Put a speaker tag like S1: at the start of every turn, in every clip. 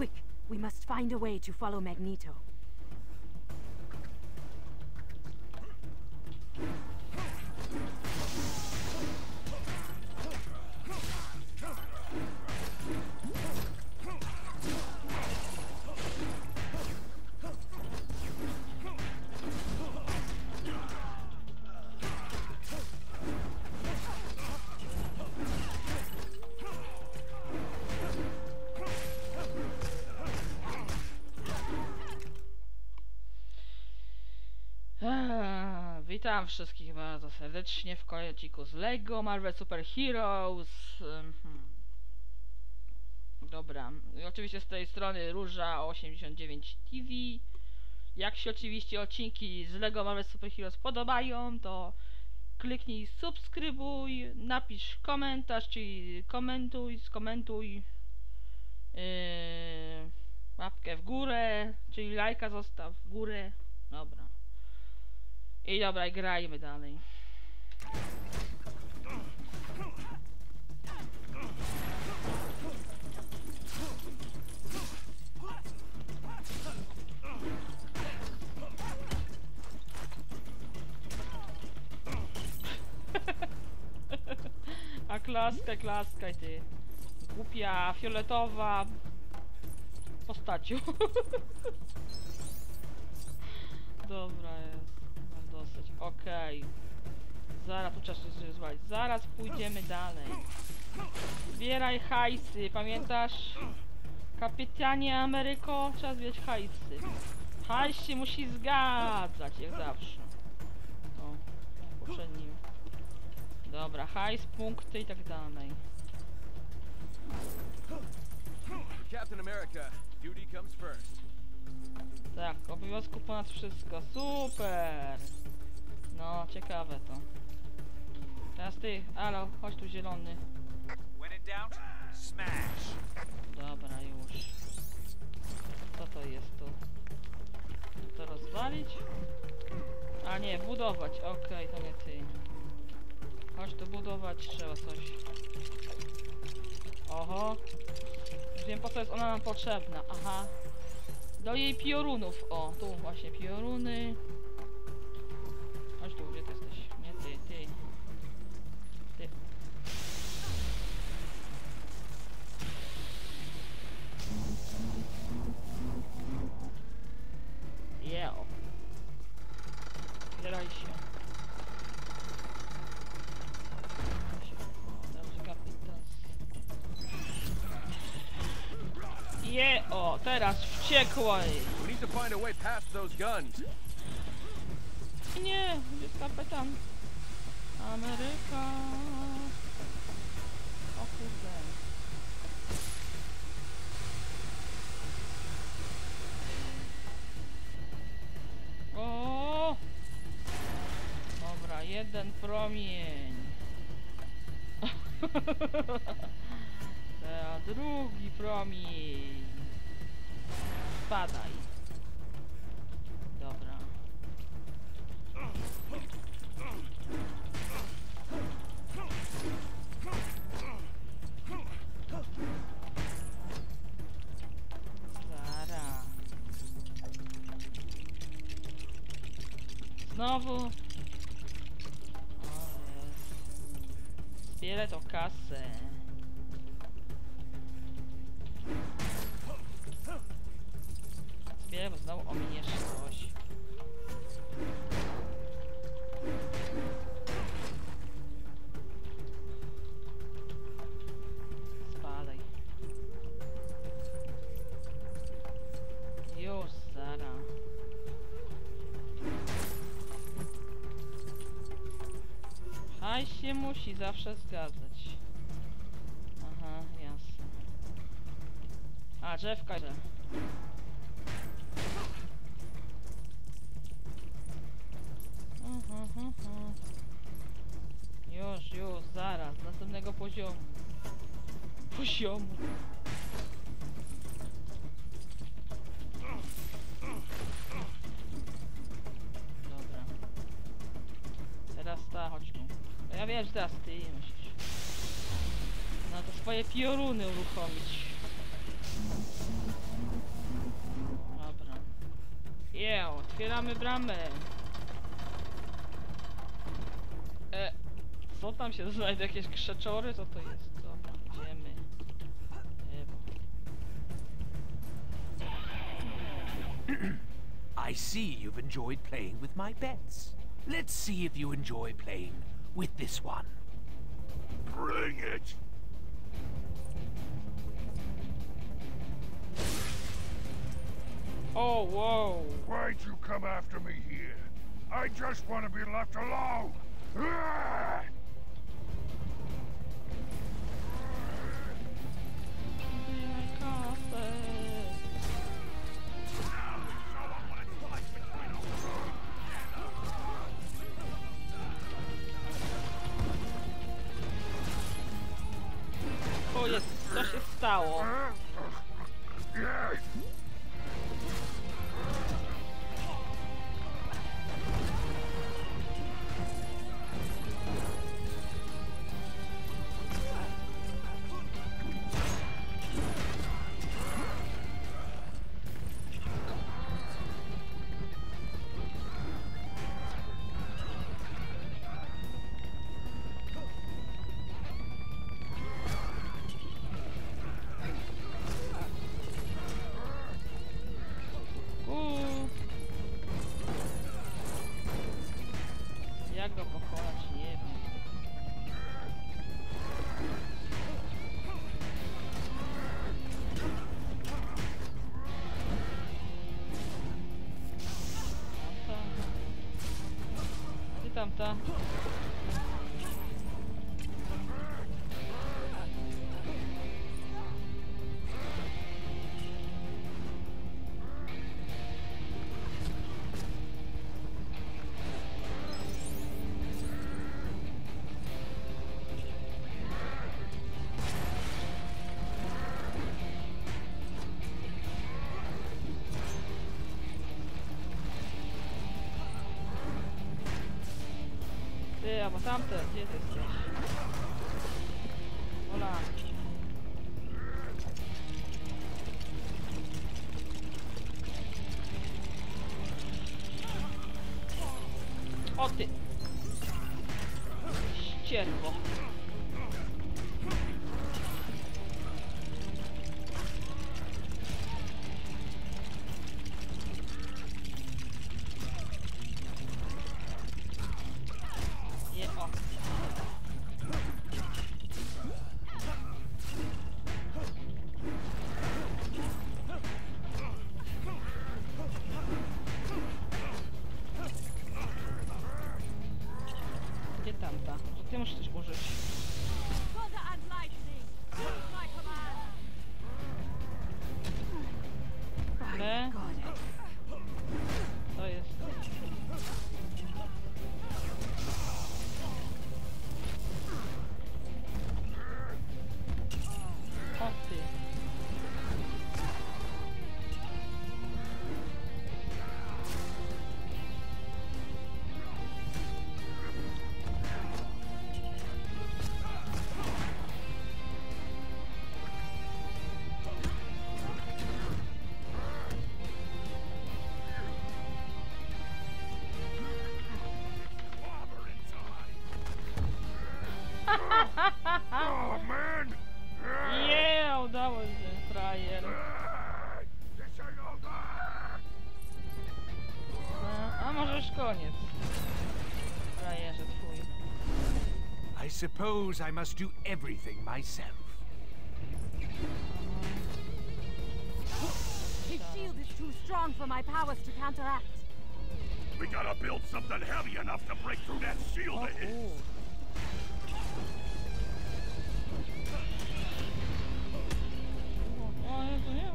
S1: Quick, we must find a way to follow Magneto.
S2: Witam wszystkich bardzo serdecznie w kolejniku z LEGO Marvel Super Heroes. Mhm. Dobra, i oczywiście z tej strony Róża 89 TV. Jak się oczywiście odcinki z LEGO Marvel Super Heroes podobają, to kliknij subskrybuj, napisz komentarz, czyli komentuj, skomentuj. Yy, łapkę w górę, czyli lajka zostaw w górę. Dobra. I dobra, grajmy dalej. A klaskaj, klaskaj ty. Głupia, fioletowa postaciu. Dobra Okej. Zaraz tu trzeba coś rozwalić. Zaraz pójdziemy dalej. Zbieraj hajsy, pamiętasz? Kapitanie Ameryko, trzeba zbierać hajsy. Hajs się musi zgadzać, jak zawsze. O, jak poprzednim. Dobra, hajs, punkty i tak dalej.
S3: Captain America, duty comes first.
S2: Tak, obowiązku ponad wszystko. Super! No, ciekawe to. Teraz ty, alo, chodź tu zielony. Dobra, już. Co to jest tu? To rozwalić? A nie, budować. Okej, to nie ty. Chodź tu budować, trzeba coś. Oho. Już wiem po co jest ona nam potrzebna. Aha. Do jej piorunów. O, tu właśnie pioruny. Wściekłej.
S3: We need to find a way past those guns.
S2: Nie, jest kapitan? Ameryka. O kurde. O! Dobra, jeden promień. A drugi promień. Spadaj. Haj się musi zawsze zgadzać. Aha, jasne. A, drzewka, że. Mhm, mhm, mhm. Już, już, zaraz, następnego poziomu. Poziomu. Że teraz ty musisz. No to swoje pioruny uruchomić. Nie, otwieramy bramę. E, co tam się znajdzie? Jakieś krzeczory? Co to jest? Dobra, idziemy.
S4: I see you've enjoyed playing with my pets. Let's see if you enjoy playing with this one. Bring it!
S2: Oh, o, wow.
S5: Why'd you come after me here? I just want to be left alone. Ah!
S2: Co się да Ty, albo tamte, gdzie ty jesteś? Ola. To ty musisz coś użyć.
S1: Thunder and lightning!
S2: Koniec. Frajerze twój.
S4: I suppose I must do everything myself.
S1: His shield is too strong for my powers to counteract.
S5: We gotta build something heavy enough to break through that shield
S2: O
S5: of his.
S2: kur... O, o Jezu, nie.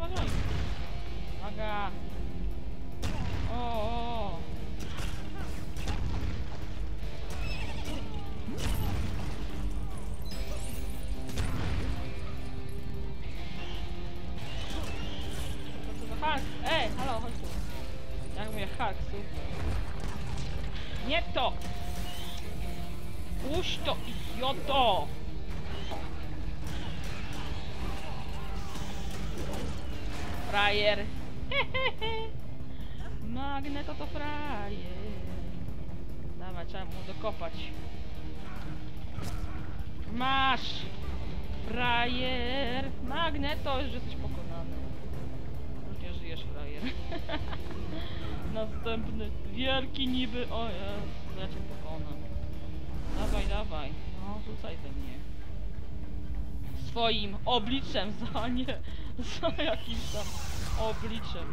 S2: Uwaga. Ej, halo, chodź tu. Jak mówię super. Nie to! Puść to, idioto! Frajer. Magneto to frajer. Dawaj, trzeba mu dokopać. Masz! Frajer! Magneto, już jesteś Następny wielki niby. O Jezu, ja cię pokonam. Dawaj, dawaj. No, rzucaj we mnie. Swoim obliczem, za nie. Za jakimś tam obliczem.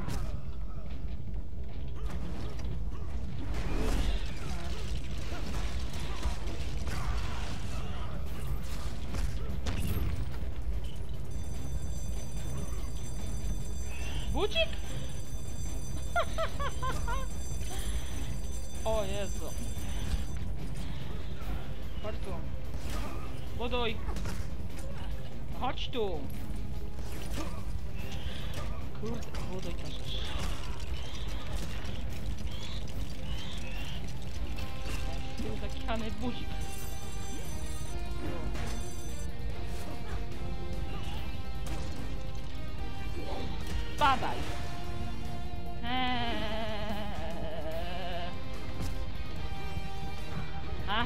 S2: Budzik? O Jezu. Chodź tu. Buduj. Chodź tu.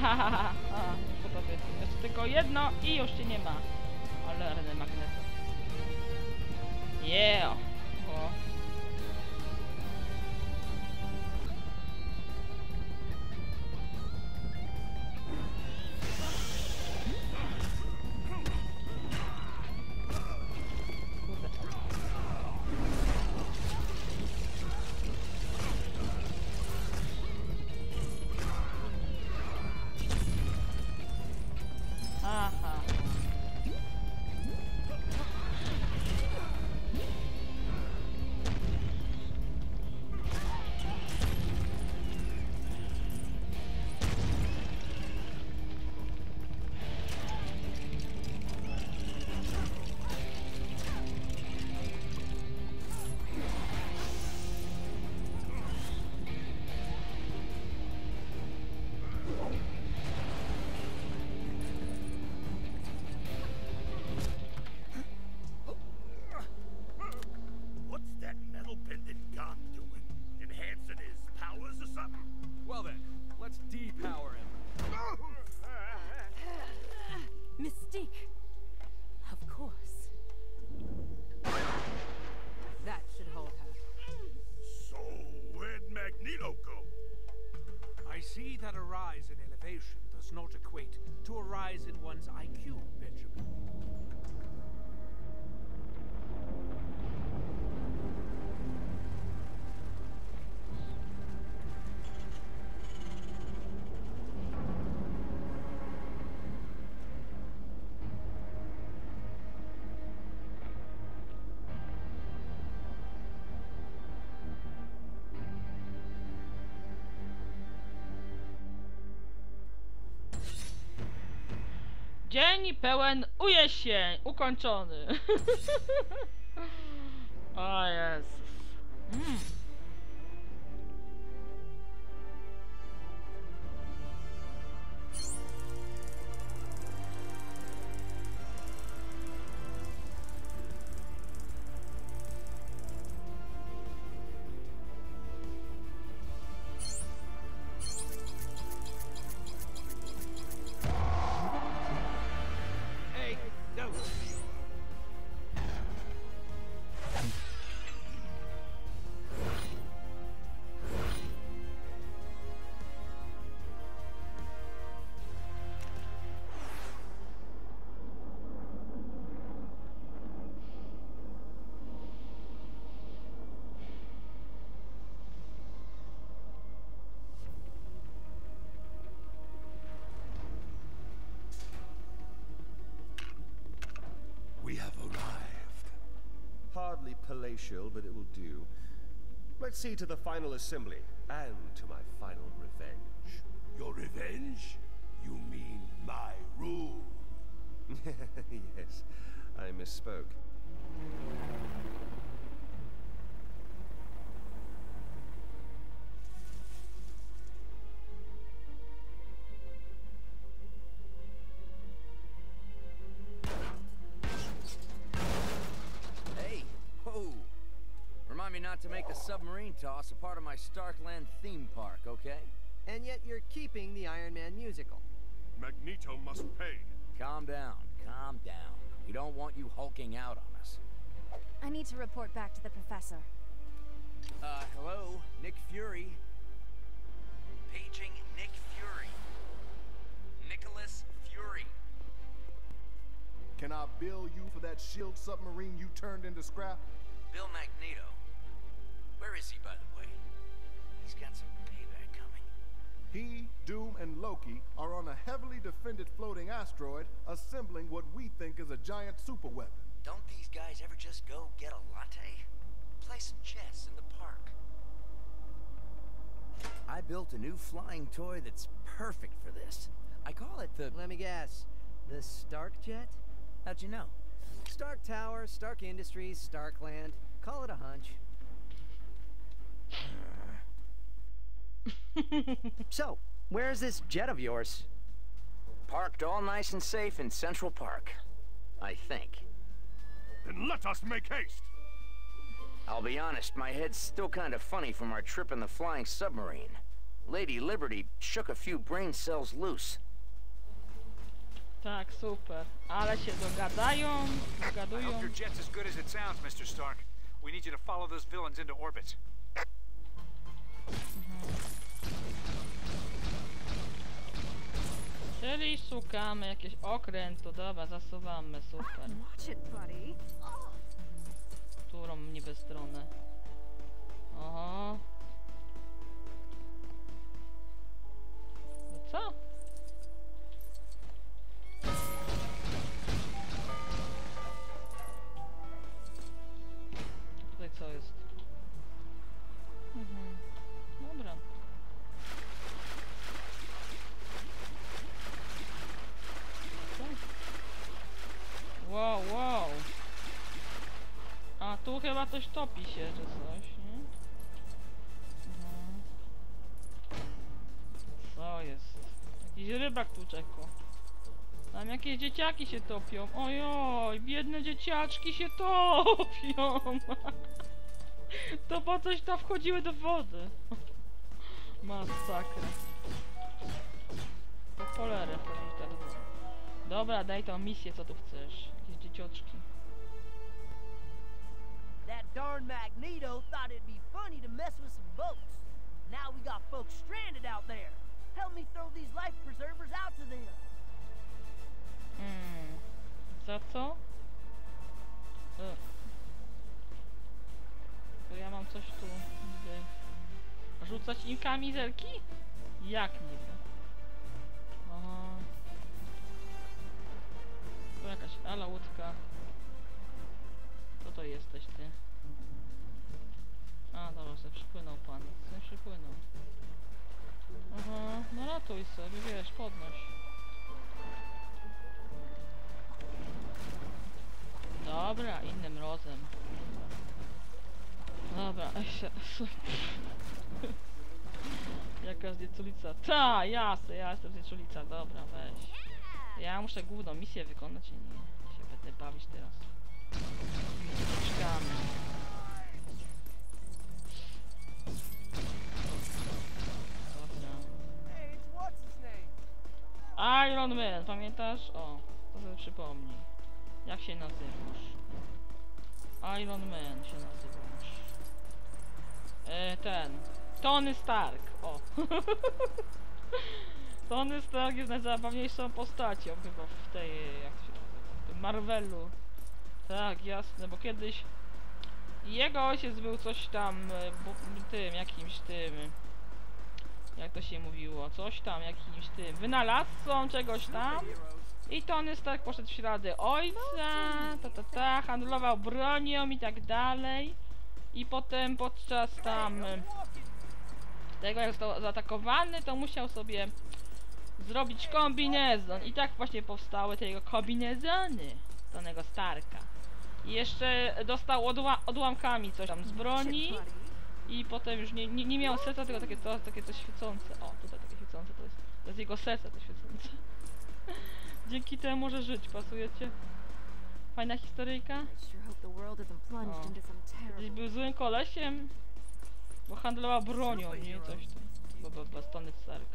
S2: Ahahaha. A, po tobie. Jest tylko jedno i już cię nie ma. Ale areny magnetu. Yeah. O. Dzień pełen ujesień, ukończony. o Jezus. Mm.
S6: Palatial, but it will do. Let's see to the final assembly and to my final revenge.
S5: Your revenge? You mean my rule?
S6: yes, I misspoke.
S7: Submarine toss a part of my Starkland theme park, okay?
S8: And yet you're keeping the Iron Man musical.
S5: Magneto must pay.
S7: Calm down, calm down. We don't want you hulking out on us.
S9: I need to report back to the professor.
S7: Uh, hello, Nick Fury. Paging Nick Fury. Nicholas Fury.
S10: Can I bill you for that shield submarine you turned into scrap?
S7: Bill Magneto. Where is he, by the way? He's got some payback coming.
S10: He, Doom, and Loki are on a heavily defended floating asteroid assembling what we think is a giant superweapon.
S7: Don't these guys ever just go get a latte? Play some chess in the park. I built a new flying toy that's perfect for this. I call it the...
S8: Let me guess. The Stark Jet?
S7: How'd you know?
S8: Stark Tower, Stark Industries, Starkland. Call it a hunch. Uh. so, where is this jet of yours?
S7: Parked all nice and safe in Central Park. I think.
S5: Then let us make haste.
S7: I'll be honest, my head's still kind of funny from our trip in the flying submarine. Lady Liberty shook a few brain cells loose.
S2: Tak, super. Ale się dogadają,
S11: I hope your jet's as good as it sounds, Mr. Stark. We need you to follow those villains into orbit.
S2: Czyli szukamy jakieś okrętu, dobra, zasuwamy, super. Którą niby stronę? Oho. No co? Tutaj co jest? Chyba coś topi się, czy coś, nie? Mhm. Co jest? Jakiś rybak tu czeko. Tam jakieś dzieciaki się topią. Ojoj, biedne dzieciaczki się topią. To po coś tam wchodziły do wody. Masakra. Po cholerę tak. Dobra, daj tą misję, co tu chcesz. Jakieś dzieciaczki.
S8: Darn Magneto thought it'd be funny to mess with some boats. Now we got folks stranded out there. Help me throw these life preservers out to them.
S2: Hmm. Za co? To ja mam coś tu niby... Rzucać im kamizelki? Jak niby? Aha. Tu jakaś ala łódka. Co to jesteś ty? A, dobra, sobie przypłynął pan. Sobie przypłynął. Aha, no ratuj sobie, wiesz, podnoś. Dobra, innym razem. Dobra, się... Jaka znieculica? Ta, jasne, ja jestem znieculica, dobra, weź. Ja muszę główną misję wykonać i nie się będę bawić teraz. Czekamy. Iron Man, pamiętasz? O, to sobie przypomnij. Jak się nazywasz? Iron Man się nazywasz. E, ten. Tony Stark, o. Tony Stark jest najzabawniejszą postacią chyba w tej, jak się nazywa, w Marvelu. Tak, jasne, bo kiedyś jego ojciec był coś tam, e, bu, tym, jakimś tym, jak to się mówiło, coś tam, jakimś tym, wynalazcą czegoś tam. I Tony Stark poszedł w ślady ojca, ta ta ta, handlował bronią i tak dalej. I potem podczas tam tego jak został zaatakowany, to musiał sobie zrobić kombinezon. I tak właśnie powstały te jego kombinezony Tonego Starka. I jeszcze dostał odła odłamkami coś tam z broni. I potem już nie, nie, nie miał serca, tylko takie, to, takie coś świecące. O, tutaj takie świecące, to jest, to jest jego serce to świecące. Dzięki temu może żyć, pasujecie? Fajna historyjka? Kiedyś
S9: terrible
S2: był złym kolesiem, bo handlował bronią, nie? Coś tam. Bo, bo, bo Tony Stark.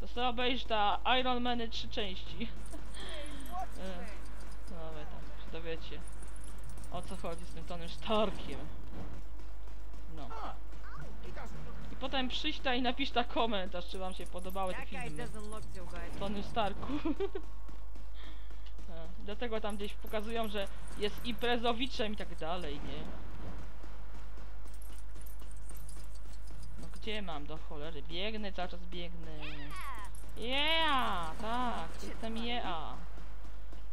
S2: To sobie obejrz ta Iron Man trzy części. No wy tam się dowiecie. O co chodzi z tym Tonym Starkiem. No. Potem przyjść ta i napisz ta komentarz, czy wam się podobały te filmy. Tonym Starku. E, Dlatego tam gdzieś pokazują, że jest imprezowiczem i tak dalej, nie? No gdzie mam do cholery? Biegnę, cały czas biegnę. Yeah! Tak, jestem yeah.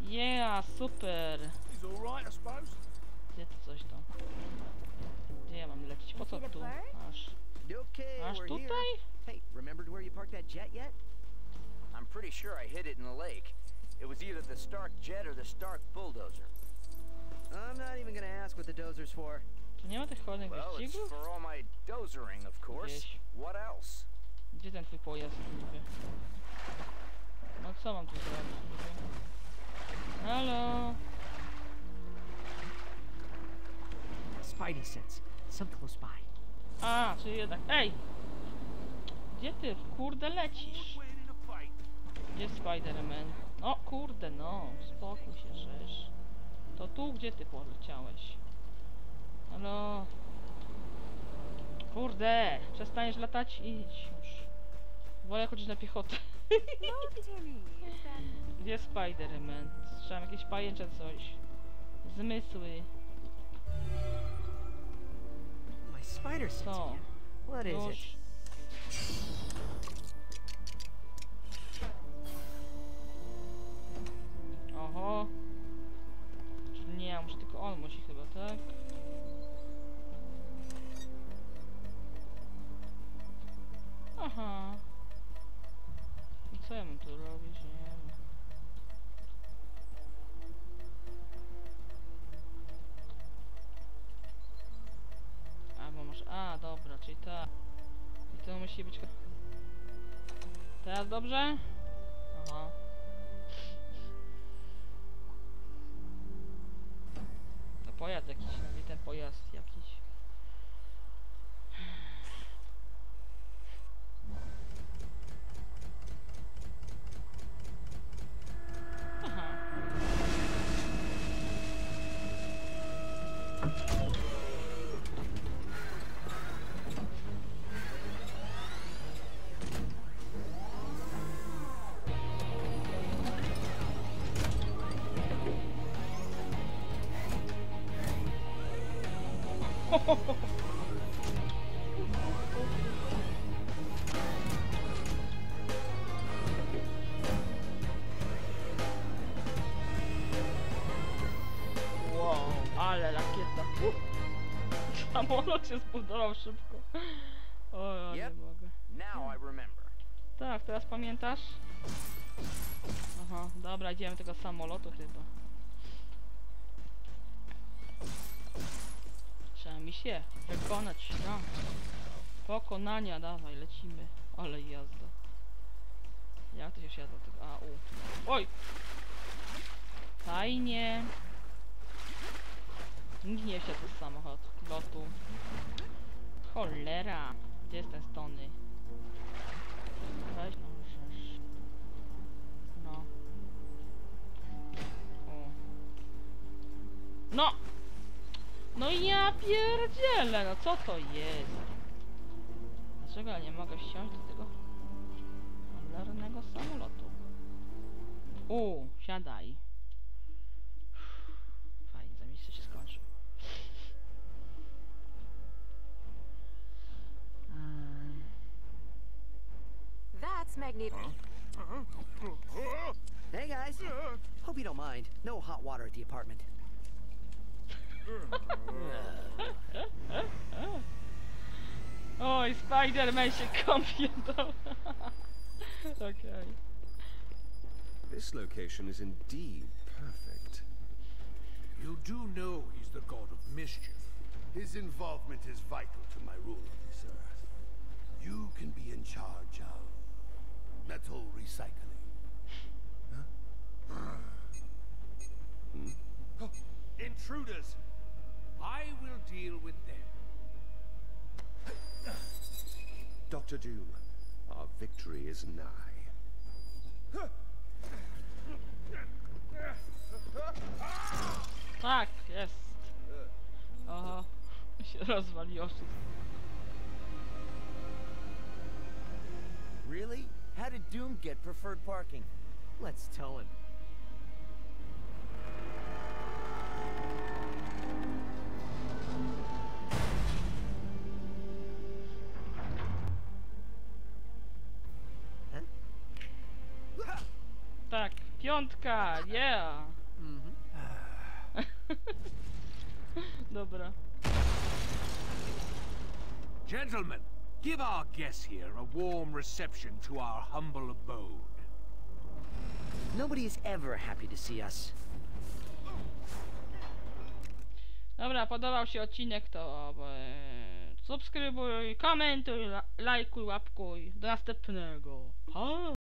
S2: Yeah, super. Gdzie to coś tam? Gdzie ja mam lecieć? Po co tu? Aż,
S8: Okay,
S2: aż
S8: we're here.
S2: tutaj?
S8: Hey, remembered where you parked that jet yet?
S7: I'm pretty sure I hid it in the lake. It was either the Stark jet or the Stark bulldozer.
S8: I'm not even gonna ask what the dozer's for.
S2: Tu nie ma tych cholernych
S7: Well, it's
S2: wyścigów?
S7: for all my dozering, of course.
S2: Gdzieś.
S7: What else?
S2: Gdzie ten twój pojazd? Niby? No co mam tu zrobić? Niby? Halo?
S12: Spidey sense. Some close by.
S2: A, czyli jednak. Ej! Gdzie ty kurde lecisz? Gdzie Spider-Man? O kurde no, spokój się żeż. To tu gdzie ty poleciałeś? Halo? Kurde! Przestaniesz latać? Idź już. Wolę chodzić na piechotę.
S9: No.
S2: Gdzie Spider-Man? Słyszałem jakieś pajęcze coś. Zmysły.
S12: Spider sense
S2: Co?
S12: again. What is
S2: Już.
S12: it?
S2: Oho. Czyli nie muszę, tylko on musi chyba, tak? Aha. I co ja mam tu robić? Nie wiem. Teraz dobrze? Wow, ale rakieta. Uh. Samolot się zbudował szybko. O, ja nie mogę. Tak, teraz pamiętasz? Aha, dobra, idziemy tego samolotu chyba. Trzeba mi się wykonać, no. Pokonania, dawaj, lecimy. Ale jazda. Jak to się wsiada do tego? A, u. Oj! Fajnie. Nikt nie wsiadł z. Lotu. Cholera. Gdzie jest ten stony? Weź no, żeż. No. O. No! No i ja pierdzielę, no co to jest? Dlaczego ja nie mogę wsiąść do tego cholernego samolotu? U, siadaj. Fajnie, zamisł się skończył. Mm.
S13: That's Magneto.
S8: Hey guys. Hope you don't mind. No hot water at the apartment.
S2: Oj, Spider-Man się kąpie do... Okej.
S6: This location is indeed perfect.
S5: You do know he's the god of mischief.
S10: His involvement is vital to my rule of this earth. You can be in charge of metal recycling. Hmm?
S5: Intruders. I will deal with them.
S6: Dr. Doom, our victory is nigh.
S2: Tak, jest. Oho, mi się rozwali.
S8: Really? How did Doom get preferred parking? Let's tell him.
S2: Piątka, yeah! Mm-hmm. Dobra.
S4: Gentlemen, give our guests here a warm reception to our humble abode.
S12: Nobody is ever happy to see us.
S2: Dobra, podobał się odcinek, to subskrybuj, komentuj, lajkuj, łapkuj. Do następnego. Pa!